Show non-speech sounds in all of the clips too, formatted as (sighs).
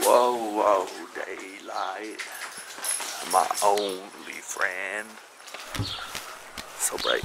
Whoa, whoa, daylight. My only friend. So bright.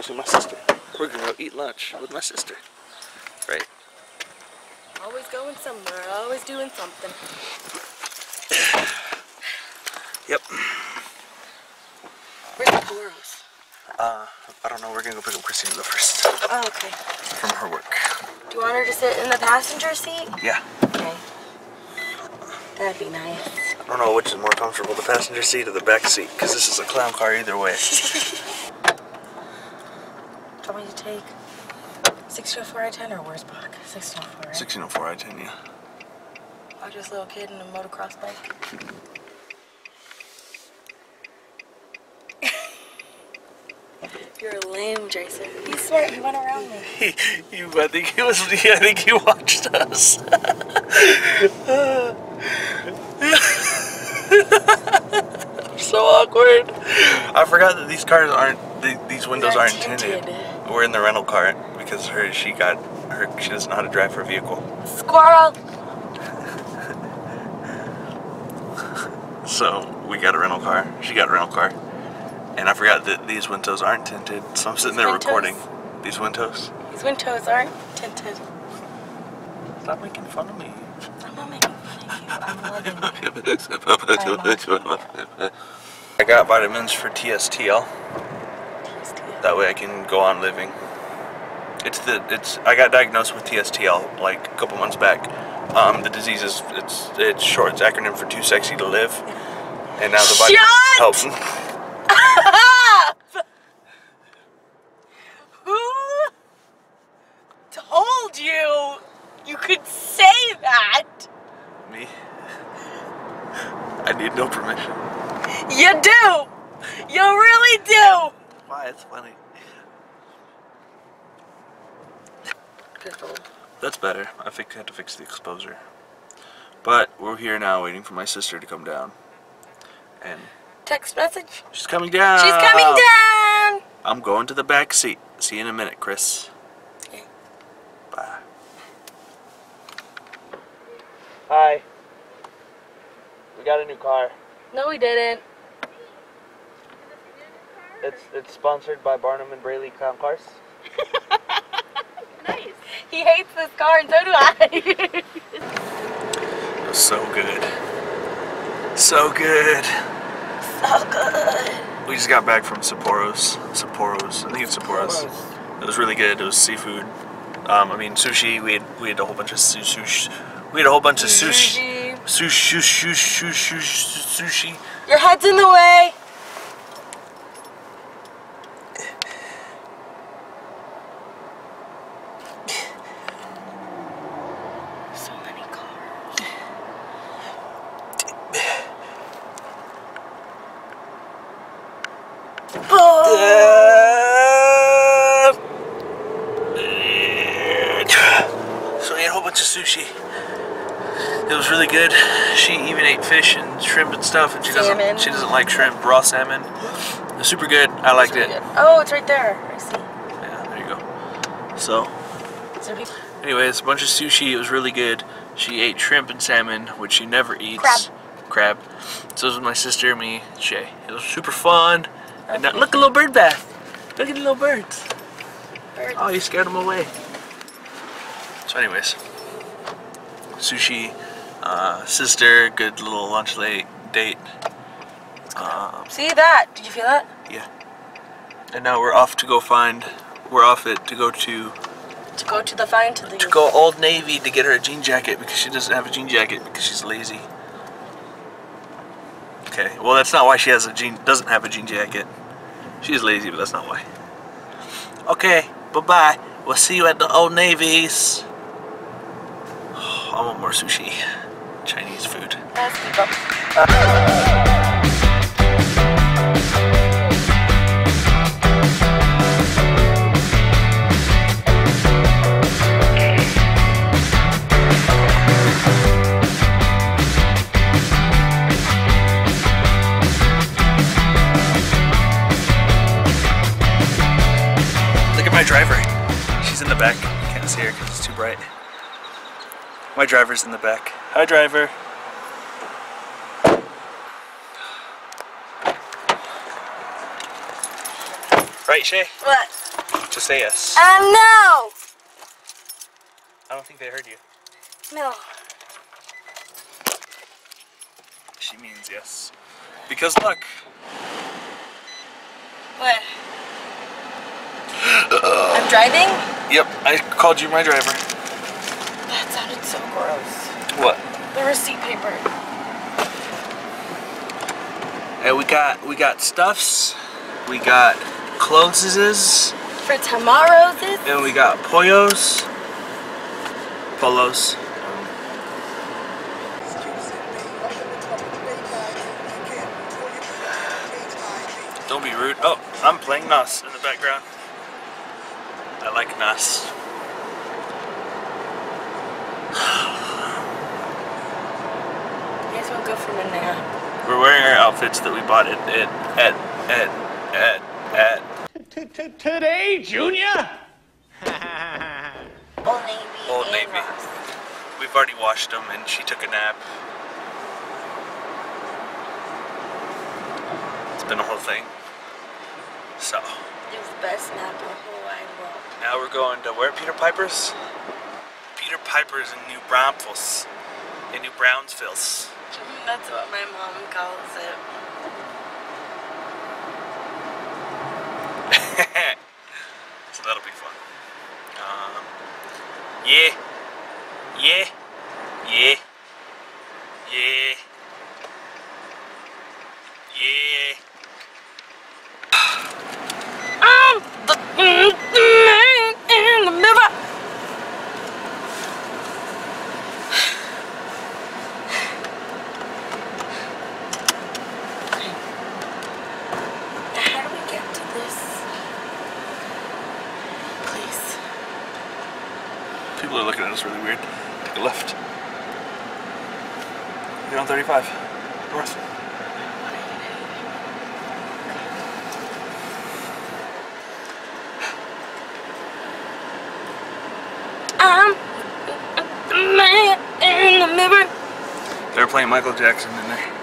We're gonna go see my sister. We're gonna go eat lunch with my sister. Right? Always going somewhere, always doing something. Yep. Where's the girls? Uh, I don't know. We're gonna go pick up Christina though first Oh, okay. from her work. Do you want her to sit in the passenger seat? Yeah. Okay. That'd be nice. I don't know which is more comfortable, the passenger seat or the back seat, because this is a clown car either way. (laughs) You me to take 604 I 10 or where's Bach? 604, right? 1604 I 10, yeah. I'm just a little kid in a motocross bike. (laughs) You're lame, Jason. He's smart. He went around me. (laughs) He, he, I think he was. I think he watched us. (laughs) so awkward. I forgot that these cars aren't. The, these windows They're aren't tinted. tinted. We're in the rental car because her. She got her. She doesn't know how to drive her vehicle. Squirrel! So we got a rental car. She got a rental car. And I forgot that these windows aren't tinted. So I'm sitting there Windows? recording. These windows. These windows aren't tinted. Stop making fun of me. I'm not making fun of you. I'm (laughs) loving you. I got vitamins for TSTL. That way I can go on living. It's the it's I got diagnosed with TSTL like a couple months back. Um, the disease is it's it's short. It's acronym for too sexy to live. And now the Shut helps. Who told you you could say that? Me. I need no permission. You do! You really do! Why? It's funny. Pistol. That's better. I think I had to fix the exposure. But we're here now waiting for my sister to come down. And Text message. she's coming down. She's coming down! I'm going to the back seat. See you in a minute, Chris. Okay. Bye. Hi. We got a new car. No, we didn't. It's it's sponsored by Barnum and Bailey Clown Cars. (laughs) Nice. He hates this car, and so do I. It was (laughs) so good. So good. so good. We just got back from Sapporo's. Sapporo's. I think it's Sapporo's. It was really good. It was seafood. Um, I mean sushi. We had we had a whole bunch of sushi. We had a whole bunch of sushi. Sushi. Sushi, sushi, sushi, sushi. Your head's in the way. So many cars. Uh, so we ate a whole bunch of sushi. It was really good. She even ate fish and shrimp and stuff, and she Salmon. doesn't. She doesn't like shrimp, raw salmon. It was super good. I liked it. Oh, it's right there. I see. Yeah, there you go. So, anyways, a bunch of sushi. It was really good. She ate shrimp and salmon, which she never eats. Crab. Crab. So it was with my sister, me, Shay. It was super fun. And now, look, a little bird bath. Look at the little birds. Birds. Oh, you scared them away. So, anyways, sushi, uh, sister, good little lunch late date. Um, See that? Did you feel that? yeah. And now we're off to go find. We're off it to go to To go to the find to the. to go Old Navy to get her a jean jacket because she doesn't have a jean jacket because she's lazy. Okay. Well, that's not why she has a jean. Doesn't have a jean jacket. She's lazy, but that's not why. Okay. Bye bye. We'll see you at the Old Navy's. (sighs) I want more sushi. Chinese food. My driver's in the back. Hi, driver. Right, Shay? What? Just say yes. Um, no! I don't think they heard you. No. She means yes. Because look. What? I'm driving? Yep, I called you my driver. That sounded so gross. What? The receipt paper. And we got we got stuffs, we got clotheses, For tomorrow's and we got pollos, polos. Don't be rude. Oh, I'm playing Nas in the background. I like Nas. May as well go for a nap. We're wearing our outfits that we bought at at at at at, at Today, Junior? (laughs) Old Navy. Old Navy. We've already washed them and she took a nap. It's been a whole thing. So, It was the best nap in the whole wide world. now we're going to where Peter Piper's? Peter Piper's in New Braunfels. In New Brownsvilles. That's what my mom calls it. so that'll be fun. Um, yeah. Yeah. Yeah. Yeah. Yeah. I'm the man in the mirror. How do we get to this place? People are looking at us really weird. Take a left. You're on 35. North. I'm the man in the mirror. They were playing Michael Jackson in there.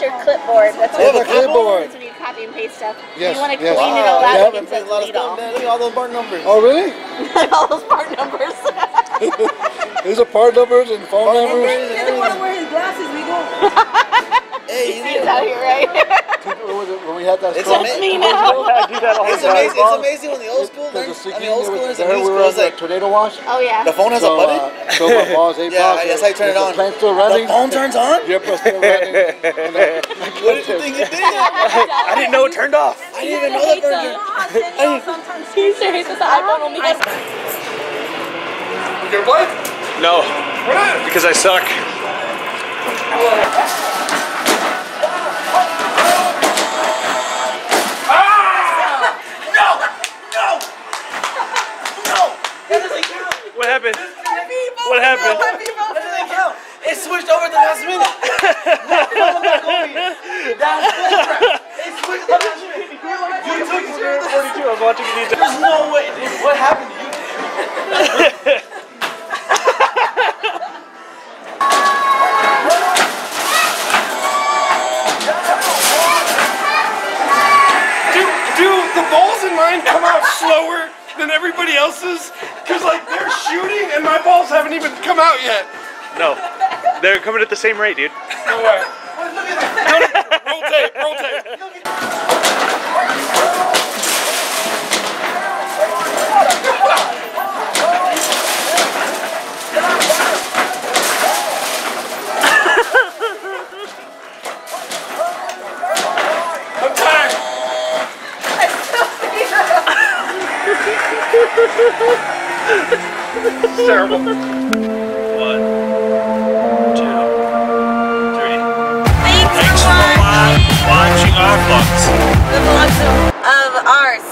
That's your clipboard. That's They have what a clipboard. That's when you copy and paste stuff. Yes, You want to yes. clean it all out. yeah, You can say a lot of all. stuff, man. Look at all those part numbers. Oh, really? all (laughs) those part numbers. (laughs) These are part numbers and phone numbers. (laughs) Hey, He's out here, right? (laughs) When was when we had that It's storm, amazing. Me now. Do that all the time. It's amazing, it's amazing when the old school because learns. the I mean, old sinking, schoolers and we new were schools like tornado wash. Oh yeah. the phone has So, a button. uh, so my boss, eight (laughs) Yeah, bucks, that's how you turn it on. plane still running. The phone turns on. Yep, it's still running. (laughs) And I- What did you think it did? I didn't know it turned off. I didn't even know that version. He said the iPhone only has. You gonna play? No. Because I suck. What happened? What (laughs) happened? That doesn't count. It switched over at the last minute. (laughs) That's different. It switched at the last minute. You took care of this. 42. I was watching it. There's no Because like they're shooting and my balls haven't even come out yet. No, they're coming at the same rate, dude. No way. roll tape, roll tape. I'm tired. (laughs) It's terrible. (laughs) One, two, three. Thanks, Thanks for watching our vlogs. the vlogs of, ours.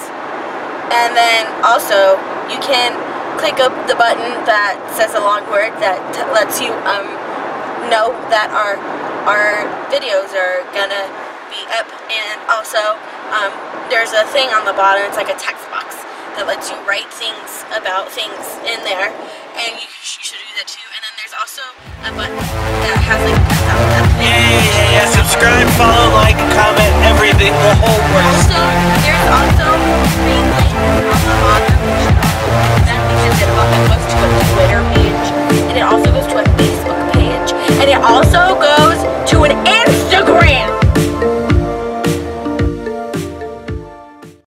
And then also, you can click up the button that says a long word that t- lets you um, know that our our videos are gonna be up. And also, um, there's a thing on the bottom. It's like a text that lets you write things about things in there, and you, you should do that too. And then there's also a button that has like a. Yeah, yeah, yeah. Subscribe, follow, like, comment, everything, the whole works. Also, there's also mainly on the log that because it also goes to a Twitter page, and it also goes to a Facebook page, and it also goes to an Instagram.